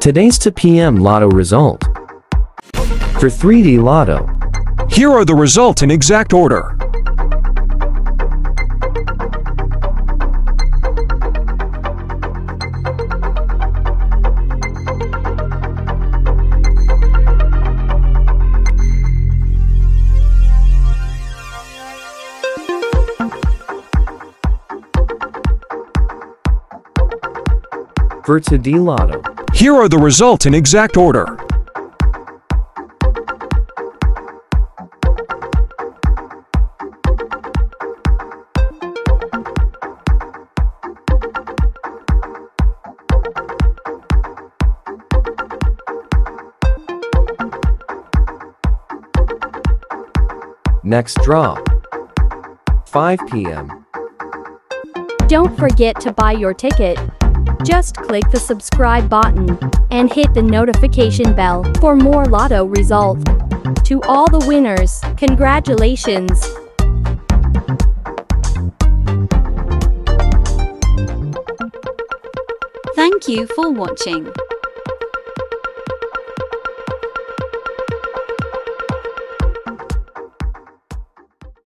Today's 2 p.m. Lotto result. For 3D Lotto, Here are the results in exact order. for 2D Lotto, Here are the results in exact order. next draw. 5 p.m. Don't forget to buy your ticket. Just click the subscribe button and hit the notification bell for more lotto results. To all the winners, congratulations! Thank you for watching.